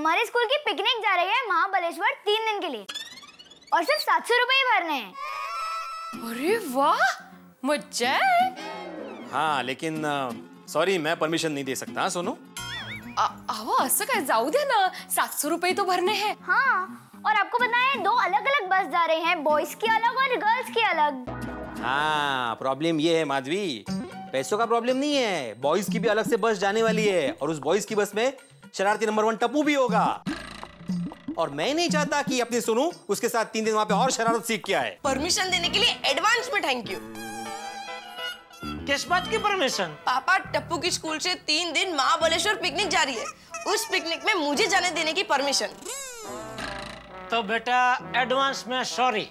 हमारे स्कूल की पिकनिक जा रही है महाबलेश्वर तीन दिन के लिए। और सिर्फ़ सात सौ रुपए ही भरने हैं। अरे वाह मज्जा है लेकिन सॉरी मैं परमिशन नहीं दे सकता हाँ सोनू? अहो असं काय जाऊ दे ना सातशे रुपये तो भरने हैं। हाँ और आपको पता है दो अलग अलग बस जा रहे हैं बॉयज़ की अलग और गर्ल्स की अलग। हाँ प्रॉब्लम ये है माधवी। पैसों का प्रॉब्लम नहीं है बॉयज़ की भी अलग से बस जाने वाली है और उस बॉयज़ की बस में शरारती नंबर वन टप्पू भी होगा। और मैं नहीं चाहता कि अपने सोनू उसके साथ तीन दिन वहाँ पे और शरारत सीख के आए। परमिशन देने के लिए एडवांस में थैंक यू किस बात की परमिशन पापा टप्पू की स्कूल से तीन दिन महाबलेश्वर पिकनिक जा रही है। उस पिकनिक में मुझे जाने देने की परमिशन तो बेटा एडवांस में सॉरी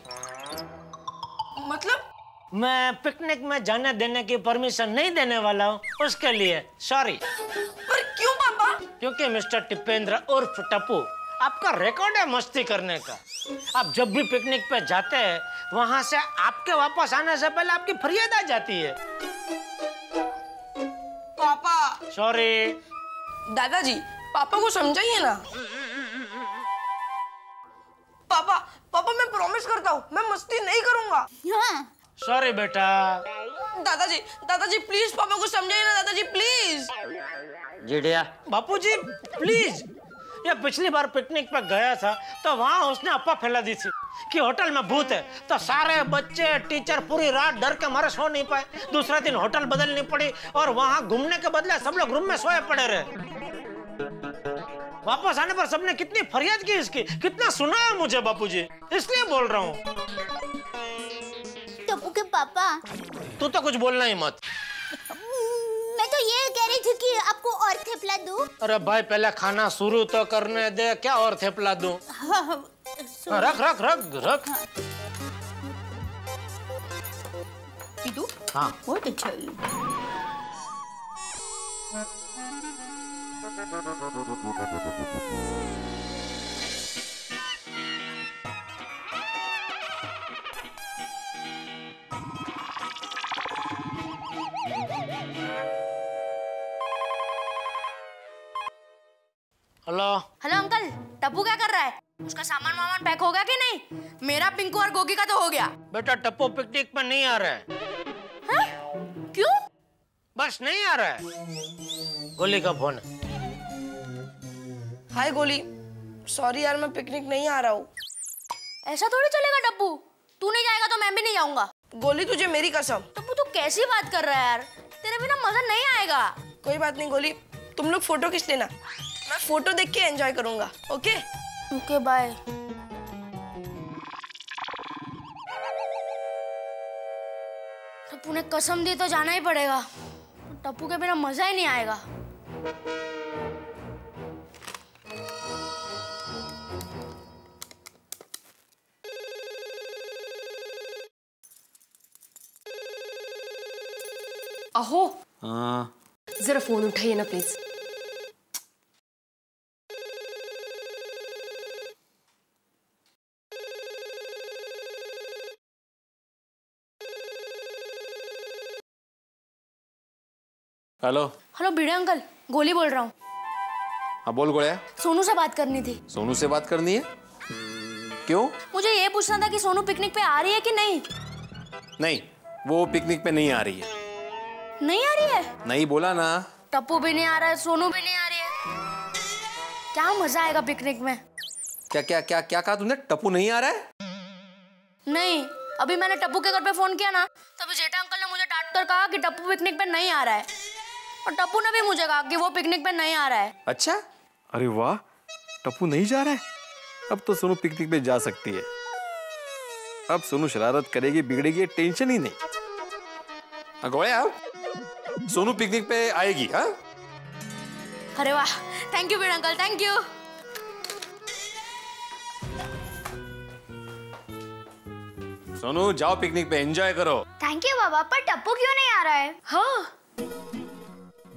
मतलब? मैं पिकनिक में जाने देने की परमिशन नहीं देने वाला हूँ उसके लिए सॉरी क्योंकि मिस्टर टिपेंद्र उर्फ़ टप्पू आपका रिकॉर्ड है मस्ती करने का। आप जब भी पिकनिक पे जाते हैं वहाँ से आपके वापस आने से पहले आपकी फरियाद आ जाती है। पापा। सॉरी दादाजी पापा को समझाइए ना। पापा पापा मैं प्रॉमिस करता हूँ मैं मस्ती नहीं करूँगा। हाँ। सॉरी बेटा। दादाजी दादाजी प्लीज़ पापा को समझाइए ना दादाजी प्लीज़ जिडिया। बापूजी प्लीज़ ये पिछली बार पिकनिक पर गया था तो वहाँ उसने अप्पा फैला दी थी कि होटल में भूत है। तो सारे बच्चे टीचर पूरी रात डर के मारे सो नहीं पाए। दूसरे दिन होटल बदलनी पड़ी और वहाँ घूमने के बदले सब लोग रूम में सोए पड़े रहे। वापस आने पर सबने कितनी फरियाद की इसकी? कितना सुना है मुझे बापूजी? इसलिए बोल रहा हूँ। टप्पू के पापा। तू तो कुछ बोलना ही मत। मैं तो ये कि आपको और थेपला दूँ? अरे भाई पहले खाना शुरू तो करने दे। क्या और थेपला दूँ? हाँ, रख रख रख रख। दीदू हाँ। बहुत अच्छा हेलो। हेलो अंकल टप्पू क्या कर रहा है? उसका सामान वामान पैक हो गया कि नहीं? मेरा पिंकू और गोगी का तो हो गया। बेटा टप्पू पिकनिक पर नहीं आ रहा है। हैं? क्यों? बस नहीं आ रहा है। गोली का फ़ोन। हाय गोली। सॉरी यार मैं पिकनिक नहीं आ रहा हूँ। ऐसा थोड़ी चलेगा टप्पू? तू नहीं जाएगा तो मैं भी नहीं जाऊँगा। गोली तुझे मेरी कसम। टप्पू तू कैसी बात कर रहा है यार? तेरे बिना मज़ा नहीं आएगा। कोई बात नहीं गोली। तुम लोग फ़ोटो खींच लेना। मैं फ़ोटो देख के एंजॉय करूँगा ओके? ओके बाय टप्पू ने कसम दी तो जाना ही पड़ेगा। टप्पू के बिना मज़ा ही नहीं आएगा। अहो हाँ। जरा फ़ोन उठाइए ना please hello. Hello Bhide uncle Goli बोल रहा हूँ। हाँ बोल गोया सोनू से बात करनी थी। सोनू से बात करनी है? क्यों? मुझे ये पूछना था कि सोनू पिकनिक पे आ रही है कि नहीं? नहीं वो पिकनिक पे नहीं आ रही है। नहीं आ रही है? नहीं बोला ना। टप्पू भी नहीं आ रहा है सोनू भी नहीं आ रही है। क्या मज़ा आएगा पिकनिक में? क्या क्या क्या क्या कहा तुमने? टप्पू नहीं आ रहा है? नहीं अभी मैंने टप्पू के घर पे फ़ोन किया ना तभी जेठा अंकल ने मुझे डांट कर कहा कि टप्पू पिकनिक पे नहीं आ रहा है। और टप्पू ने भी मुझे कहा कि वो पिकनिक पे नहीं आ रहा है। अच्छा? अरे वाह टप्पू नहीं जा रहा है? अब तो सोनू पिकनिक पे जा सकती है। अब सोनू शरारत करेगी बिगड़ेगी टेंशन ही नहीं। हाँ, गोया सोनू पिकनिक पे आएगी हाँ? अरे वाह thank you Bhide uncle thank you Sonu जाओ पिकनिक पे एंजॉय करो। थैंक यू बाबा पर टप्पू क्यों नहीं आ रहा है? हाँ।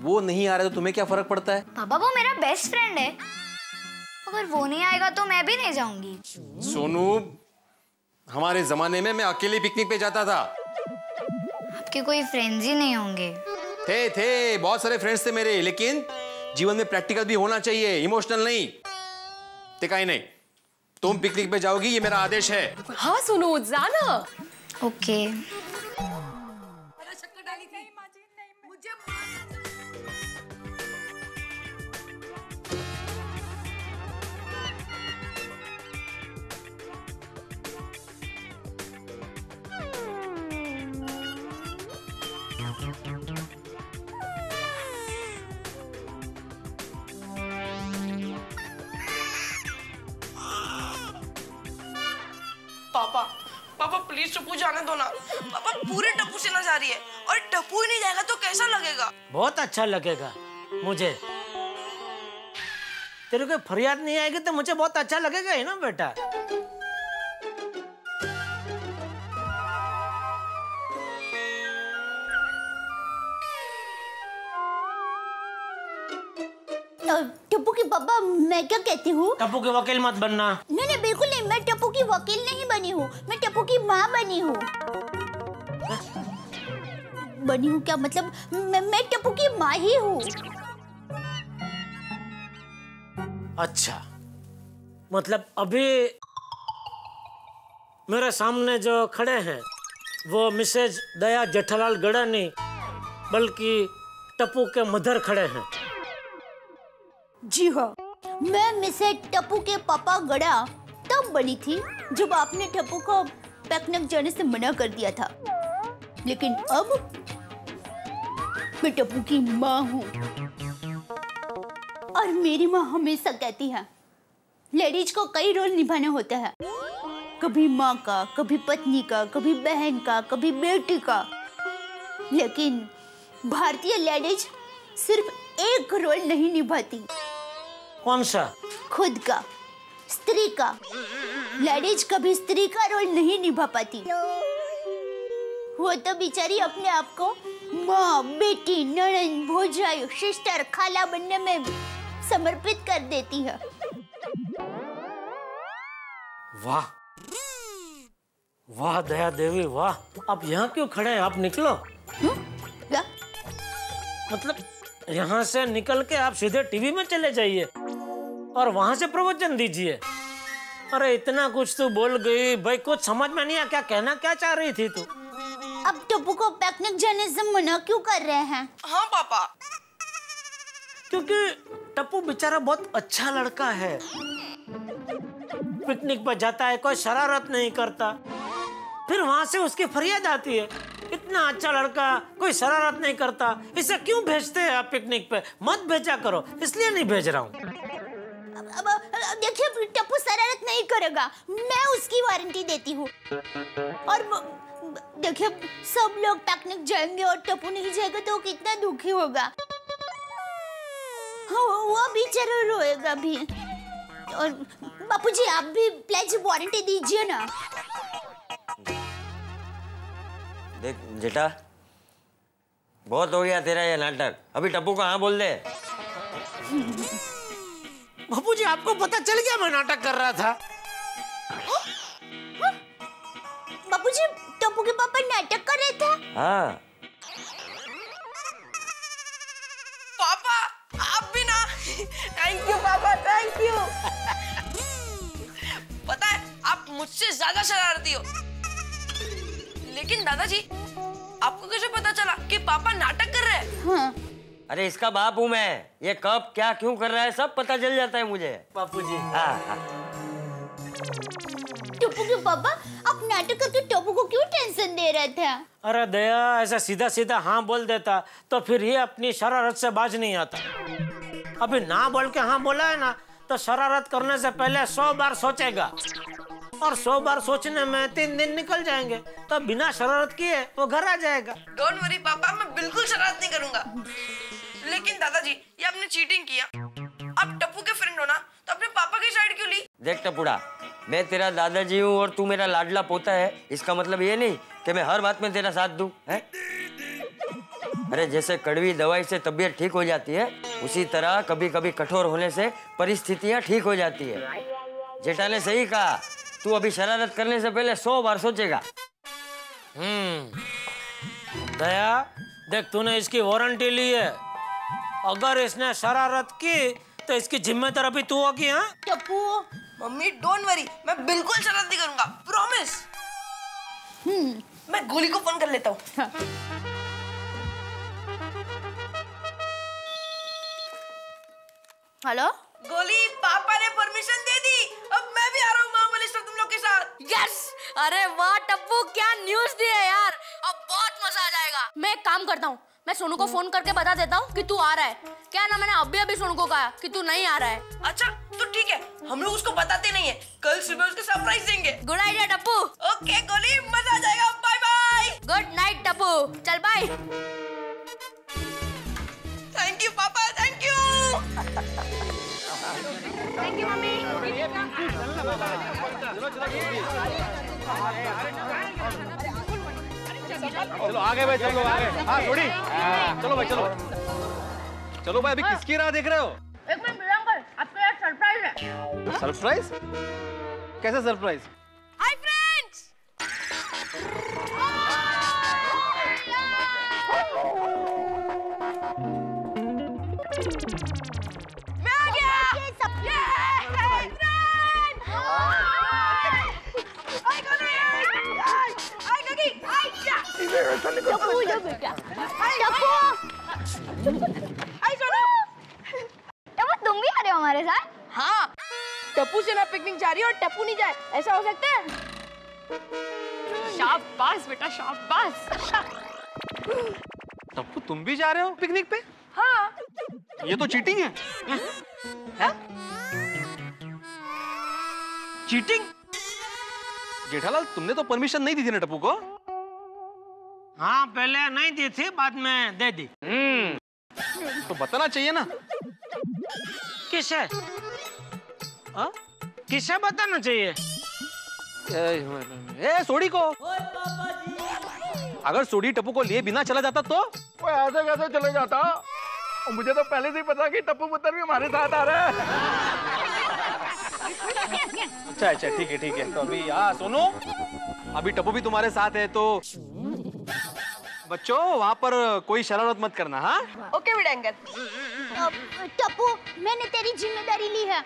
वो नहीं आ रहा तो तुम्हें क्या फ़र्क पड़ता है? बाबा वो मेरा बेस्ट फ्रेंड है। अगर वो नहीं आएगा तो मैं भी नहीं जाऊँगी। सोनू हमारे जमाने में मैं अकेले पिकनिक पे जाता था। आपके कोई फ्रेंड्स ही नहीं होंगे। थे थे बहुत सारे फ्रेंड्स थे मेरे लेकिन जीवन में प्रैक्टिकल भी होना चाहिए इमोशनल नहीं। टिकाई नहीं। तुम पिकनिक पे जाओगी ये मेरा आदेश है। हाँ सुनो जाना। ओके पापा। पापा प्लीज़ टप्पू जाने दो ना। पापा पूरे टप्पू से ना जा रही है। और टप्पू ही नहीं जाएगा तो कैसा लगेगा? बहुत अच्छा लगेगा मुझे। तेरे को फरियाद नहीं आएगी तो मुझे बहुत अच्छा लगेगा ही ना बेटा। टप्पू की पापा मैं क्या कहती हूँ? टप्पू के वकील मत बनना। नहीं नहीं बिल्कुल नहीं मैं की वकील नहीं बनी हूँ। मैं टप्पू की माँ बनी हूँ। बनी हूँ क्या? मतलब मैं, मैं टप्पू की माँ ही हूँ। अच्छा। मतलब अभी मेरे सामने जो खड़े हैं वो मिसेज दया जेठालाल गड़ा नहीं बल्कि टप्पू के मदर खड़े हैं। जी हाँ। मैं मिसेज टप्पू के पापा गड़ा। बनी थी जब आपने टप्पू को पिकनिक जाने से मना कर दिया था। लेकिन अब मैं टप्पू की माँ हूँ। और मेरी माँ हमेशा कहती है लेडीज़ को कई रोल निभाने होते हैं। कभी माँ का कभी पत्नी का कभी बहन का कभी बेटी का। लेकिन भारतीय लेडीज़ सिर्फ़ एक रोल नहीं निभाती। कौन सा? खुद का। स्त्री का। लेडीज़ कभी स्त्री का रोल नहीं निभा पाती। वो तो बेचारी अपने आप को माँ बेटी ननन भोजाई सिस्टर खाला बनने में समर्पित कर देती है। वाह। वाह दया देवी वाह। आप यहाँ क्यों खड़े हैं? आप निकलो? मतलब यहाँ से निकल के आप सीधे टीवी में चले जाइए। और वहाँ से प्रवचन दीजिए। अरे इतना कुछ तू बोल गई। भाई कुछ समझ में नहीं आया क्या कहना क्या चाह रही थी तू? अब टप्पू को पिकनिक जाने से मना क्यों कर रहे हैं? हाँ पापा। क्योंकि टप्पू बेचारा बहुत अच्छा लड़का है। पिकनिक पर जाता है कोई शरारत नहीं करता। फिर वहाँ से उसकी फरियाद आती है। इतना अच्छा लड़का कोई शरारत नहीं करता। इसे क्यों भेजते हैं आप पिकनिक पे? मत भेजा करो इसलिए नहीं भेज रहा हूँ। देखिए टप्पू शरारत नहीं करेगा। मैं उसकी वारंटी देती हूँ। और देखिए सब लोग पिकनिक जाएँगे और टप्पू नहीं जाएगा तो कितना दुखी होगा। हाँ, वो भी ज़रूर रोएगा भी। और बापूजी आप भी प्लेज वारंटी दीजिए ना। देख जेठा बहुत हो गया तेरा ये नाटक। अभी टप्पू को हाँ बोल दे? बापू जी आपको पता चल गया मैं नाटक कर रहा था। बापूजी टप्पू के पापा नाटक कर रहे थे। हाँ। पापा आप भी ना। Thank you papa thank you पता है आप मुझसे ज़्यादा शरारती हो। लेकिन दादाजी आपको कैसे पता चला कि पापा नाटक कर रहे हैं? हाँ। अरे इसका बाप हूँ मैं। ये कब क्या क्यों कर रहा है सब पता चल जाता है मुझे। बापू जी हाँ हाँ। टप्पू के पापा? आप नाटक करके टप्पू को क्यों टेंशन दे रहे थे? अरे दया ऐसा सीधा सीधा हाँ बोल देता तो फिर ये अपनी शरारत से बाज नहीं आता। अभी ना बोल के हाँ बोला है ना तो शरारत करने से पहले सौ बार सोचेगा। और सौ बार सोचने में तीन दिन निकल जाएँगे तो बिना शरारत किए वो घर आ जाएगा। डोंट वरी पापा मैं बिल्कुल शरारत नहीं करूँगा। लेकिन दादाजी, ये आपने चीटिंग किया। आप टप्पू के फ्रेंड हो ना तो अपने पापा की साइड क्यों ली? देख टपुड़ा मैं तेरा दादाजी हूँ और तू मेरा लाडला पोता है। इसका मतलब ये नहीं कि मैं हर बात में तेरा साथ दूँ, है? अरे, जैसे कड़वी दवाई से तबीयत ठीक हो जाती है, उसी तरह कभी कभी कठोर होने से परिस्थितियाँ ठीक हो जाती है। जेठा ने सही कहा, तू अभी शरारत करने से पहले सौ बार सोचेगा। हम्म। दया, देख तूने इसकी वारंटी ली है। अगर इसने शरारत की तो इसकी जिम्मेदार अभी तू होगी हाँ? टप्पू मम्मी डोंट वरी मैं बिल्कुल शरारत नहीं करूँगा प्रॉमिस मैं गोली को फ़ोन कर लेता हूँ। हेलो? गोली पापा ने परमिशन दे दी। अब मैं भी आ रहा हूँ महाबलेश्वर तुम लोग के साथ। यस अरे वाह टप्पू क्या न्यूज़ दी है यार। अब बहुत मज़ा आ जाएगा। मैं एक काम करता हूँ मैं सोनू को फ़ोन करके बता देता हूँ कि तू आ रहा है। क्या ना मैंने अभी अभी सोनू को कहा कि तू नहीं आ रहा है। अच्छा तो ठीक है हम लोग उसको बताते नहीं है। कल सुबह उसको सरप्राइज़ देंगे। Good idea Tappu. ओके गोली मज़ा आ जाएगा। Bye bye good night Tappu. चल bye thank you papa thank you thank you mummy. चलो आगे भाई चलो आगे। हाँ थोड़ी। चलो भाई चलो। चलो भाई अभी किसकी राह देख रहे हो? एक मिनट प्रियंकर आपके यहाँ सरप्राइज़ है। सरप्राइज़ कैसे सरप्राइज़ हाय फ्रेंड्स तुम भी आ रहे हो हमारे साथ हाँ से ना पिकनिक जा रही है और नहीं जाए ऐसा हो सकता है शाबाश बेटा शाबाश टप्पू, तुम भी जा रहे हो पिकनिक पे? हाँ ये तो चीटिंग है। चीटिंग जेठालाल, तुमने तो परमिशन नहीं दी थी ना टप्पू को? हाँ पहले नहीं दी थी बाद में दे दी। तो बताना चाहिए ना। किसे? हाँ? किसे बताना चाहिए? ए, ए सोडी को। अगर सोडी टप्पू को लिए बिना चला जाता तो? वो ऐसे कैसे चले जाता? मुझे तो पहले से ही पता कि टप्पू पुत्र भी हमारे साथ आ रहा है। अच्छा अच्छा ठीक है ठीक है। तो अभी हाँ सोनू अभी टप्पू भी तुम्हारे साथ है तो बच्चों वहाँ पर कोई शरारत मत करना हाँ? ओके बेटा टप्पू मैंने तेरी ज़िम्मेदारी ली है।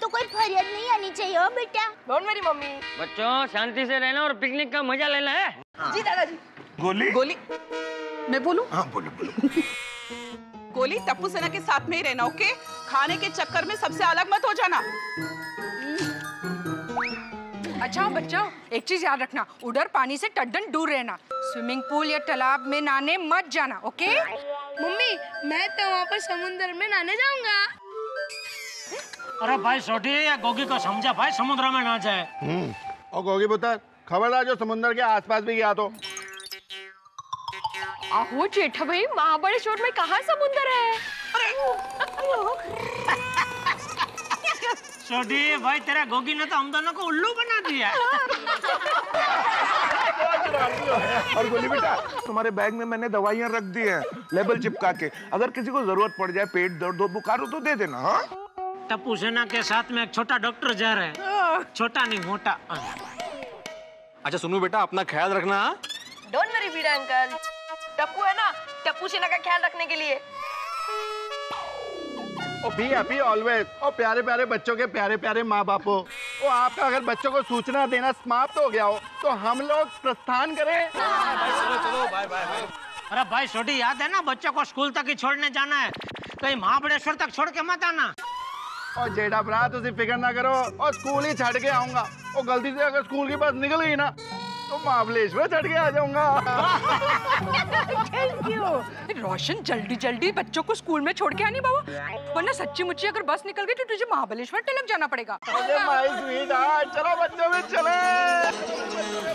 तो कोई फरियाद नहीं आनी चाहिए हो बेटा? Don't worry mummy. बच्चों शांति से रहना और पिकनिक का मज़ा लेना है? जी दादाजी। गोली? गोली? मैं बोलूँ? हाँ बोलो बोलो। गोली टप्पू सेना के साथ में ही रहना ओके खाने के चक्कर में सबसे अलग मत हो जाना। अच्छा बच्चों एक चीज़ याद रखना। उधर पानी से टड्डन दूर रहना। स्विमिंग पूल या तालाब में नहाने मत जाना ओके? मम्मी मैं तो वहाँ पर समुद्र में नहाने जाऊँगा। अरे भाई छोटी या गोगी को समझा? भाई समुद्र में ना जाए। और गोगी पुत्र खबरदार जो समुद्र के आसपास भी गया तो। आहो जेठा भाई महाबलेश्वर में कहाँ समुंदर है? छोटी भाई तेरा गोगी ने तो हम दोनों को उल्लू बना दिया और गोली बेटा तुम्हारे बैग में मैंने दवाइयाँ रख दी हैं लेबल चिपका के। अगर किसी को ज़रूरत पड़ जाए पेट दर्द हो बुखार हो तो दे देना हाँ? टप्पू सेना के साथ में एक छोटा डॉक्टर जा रहा है। छोटा नहीं मोटा। अच्छा सुनो बेटा अपना ख्याल रखना? डोंट वरी बेटा अंकल। टप्पू है ना टप्पू सेना का ख्याल रखने के लिए। और बी हैप्पी ऑलवेज और प्यारे प्यारे बच्चों के प्यारे प्यारे माँ बापों वो आपका अगर बच्चों को सूचना देना समाप्त हो गया हो तो हम लोग प्रस्थान करें। अरे भाई छोटी याद है ना बच्चों को स्कूल तक ही छोड़ने जाना है? कहीं महाबलेश्वर तक छोड़ के मत आना। और जेठा भरा तुझे फ़िक्र ना करो और स्कूल ही छड़ के आऊँगा। और गलती से अगर स्कूल की बस निकल गई ना तो महाबलेश्वर चढ़ के आ जाऊँगा। रोशन जल्दी जल्दी बच्चों को स्कूल में छोड़ के आनी बाबा। वरना सच्ची मुच्ची अगर बस निकल गई तो तुझे महाबलेश्वर टलक जाना पड़ेगा। अरे माय स्वीट हार्ट चलो बच्चों में चले।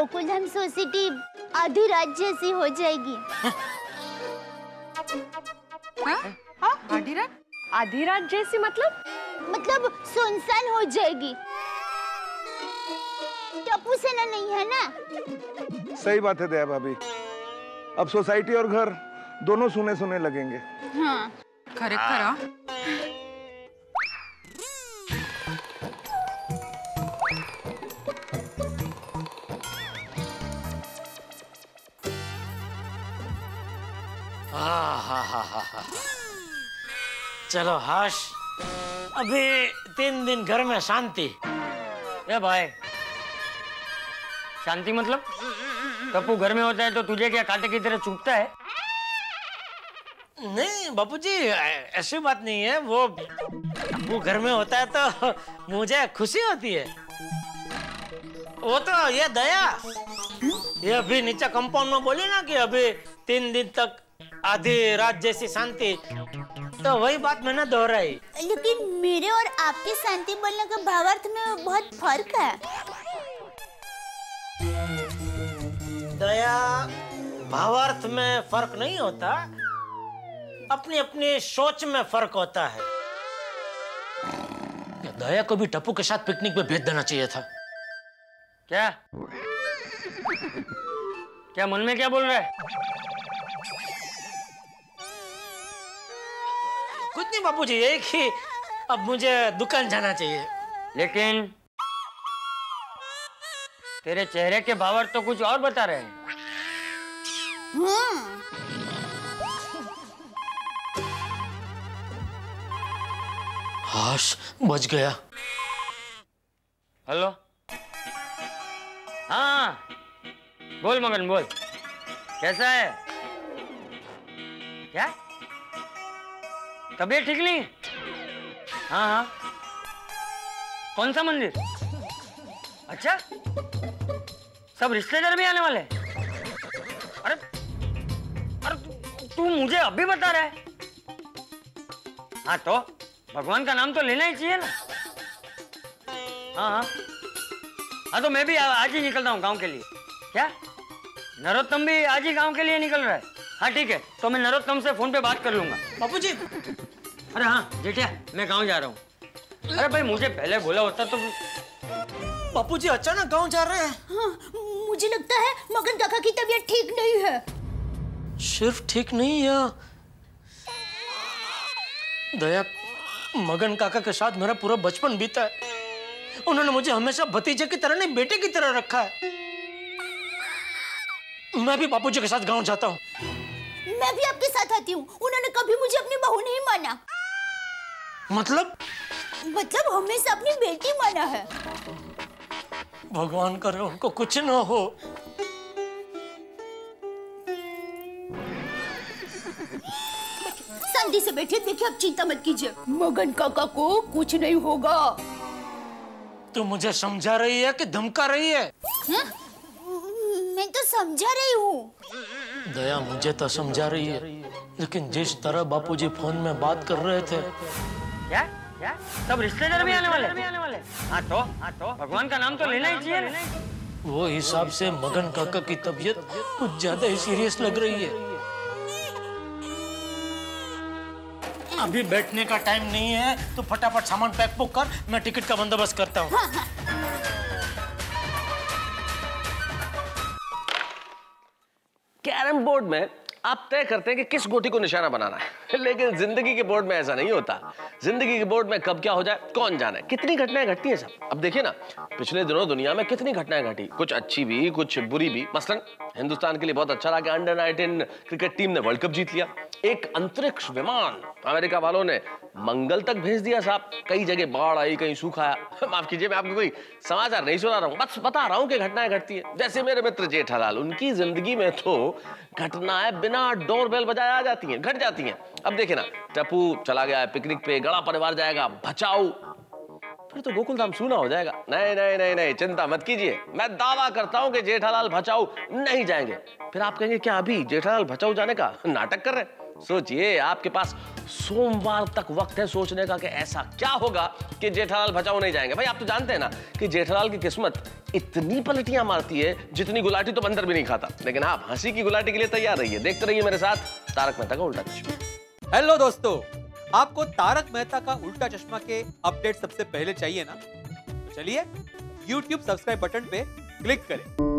गोकुलधाम सोसाइटी आधी रात जैसी हो जाएगी। हाँ? हाँ? आधी रात आधी रात जैसी मतलब? मतलब सुनसान हो जाएगी। टप्पू सेना नहीं है ना? सही बात है दया भाभी। अब सोसाइटी और घर दोनों सुने सुने लगेंगे। हाँ। खरेखर हाँ? आहाहाहा। चलो, हर्ष अभी तीन दिन घर में शांति भाई, शांति मतलब टप्पू घर में होता है तो तुझे क्या कांटे की तरह चुभता है नहीं, बापूजी, ऐसी बात नहीं है, वो वो घर में होता है तो मुझे खुशी होती है वो तो ये दया ये अभी नीचे कंपाउंड में बोली ना कि अभी तीन दिन तक आधी रात जैसी शांति। तो वही बात मैंने दोहराई। लेकिन मेरे और आपके शांति बोलने का भावार्थ में बहुत फ़र्क है। दया भावार्थ में फ़र्क नहीं होता। अपनी अपनी सोच में फ़र्क होता है। दया को भी टप्पू के साथ पिकनिक में भेज देना चाहिए था? क्या? क्या मन में क्या बोल रहा है? कुछ नहीं बापूजी ये कि अब मुझे दुकान जाना चाहिए। लेकिन तेरे चेहरे के भावार्थ तो कुछ और बता रहे हैं। हाँ हाश बच गया। हेलो? हाँ बोल मगन बोल। कैसा है? तबीयत ठीक नहीं हाँ? हाँ कौन सा मंदिर? अच्छा सब रिश्तेदार भी आने वाले अरे अरे, तू- मुझे अभी बता रहा है। हाँ तो भगवान का नाम तो लेना ही चाहिए ना। हाँ हाँ। हाँ तो मैं भी आज ही निकलता हूँ गाँव के लिए। क्या? नरोत्तम भी आज ही गाँव के लिए निकल रहा है। हाँ ठीक है तो मैं नरोत्तम से फ़ोन पे बात कर लूँगा। बापूजी अरे हाँ जेठिया मैं गाँव जा रहा हूँ। अरे भाई मुझे पहले बोला होता तो बापूजी अचानक गाँव जा रहे हैं। हाँ मुझे लगता है मगन काका की तबीयत ठीक नहीं है। सिर्फ़ ठीक नहीं है। दया मगन काका के साथ मेरा पूरा बचपन बीता है। उन्होंने मुझे हमेशा भतीजे की तरह नहीं बेटे की तरह रखा है। मैं भी बापूजी के साथ गाँव जाता हूँ। मैं भी आपके साथ आती हूँ। उन्होंने कभी मुझे अपनी बहू नहीं माना। मतलब? मतलब हमेशा अपनी बेटी माना है। भगवान करे उनको कुछ ना हो। शांति से बैठिए देखिए आप चिंता मत कीजिए। मगन काका को कुछ नहीं होगा। तू मुझे समझा रही है कि धमका रही है? हाँ? मैं तो समझा रही हूँ। दया मुझे तो समझा रही है लेकिन जिस तरह बापूजी फ़ोन में बात कर रहे थे क्या? क्या? सब रिश्तेदार भी आने वाले हैं? हाँ तो हाँ तो। भगवान का नाम तो लेना ही चाहिए वो हिसाब से मगन काका की तबीयत कुछ ज़्यादा ही सीरियस लग रही है। अभी बैठने का टाइम नहीं है तो फटाफट सामान पैक पुक कर मैं टिकट का बंदोबस्त करता हूँ। कैरम बोर्ड में आप तय करते हैं कि किस गोटी को निशाना बनाना है। लेकिन ज़िंदगी के बोर्ड में ऐसा नहीं होता। ज़िंदगी के बोर्ड में कब क्या हो जाए, कौन जाने? कितनी घटनाएँ घटती हैं सब? अब देखिए ना, पिछले दिनों दुनिया में कितनी घटनाएँ घटी। कुछ अच्छी भी, कुछ बुरी भी। मसलन, हिंदुस्तान के लिए बहुत अच्छा रहा कि अंडर 19 क्रिकेट टीम ने वर्ल्ड कप जीत लिया। एक अंतरिक्ष विमान अमेरिका वालों ने मंगल तक भेज दिया, साहब। कई जगह बाढ़ आई, कहीं सूखा आया। माफ़ कीजिए, मैं आपको कोई समाचार नहीं सुना रहा हूँ। बस बता रहा हूँ कि घटनाएँ घटती है। जैसे मेरे मित्र जेठालाल, उनकी ज़िंदगी में तो घटनाएँ बिना डोरबेल बजाए आ जाती हैं, घट जाती हैं। अब देखे ना, टप्पू चला गया पिकनिक पे, गड़ा परिवार जाएगा, बचाओ। फिर तो गोकुल धाम सूना हो जाएगा। नहीं नहीं नहीं नहीं, चिंता मत कीजिए। मैं दावा करता हूँ कि जेठालाल भचाऊ नहीं जाएँगे। फिर आप कहेंगे, क्या अभी जेठालाल भचाऊ जाने का नाटक कर रहे हैं? सोचिए आपके पास सोमवार तक वक्त है सोचने का कि ऐसा क्या होगा कि जेठालाल भचाऊ नहीं जाएँगे। भाई, आप तो जानते हैं ना कि जेठालाल की किस्मत इतनी पलटियाँ मारती है, जितनी गुलाटी तो बंदर भी नहीं खाता। लेकिन आप हँसी की गुलाटी के लिए तैयार रहिए। देखते रहिए मेरे साथ तारक मेहता का उल्टा चश्मा। हेलो दोस्तों, आपको तारक मेहता का उल्टा चश्मा के अपडेट सबसे पहले चाहिए ना? तो चलिए YouTube सब्सक्राइब बटन पे क्लिक करें।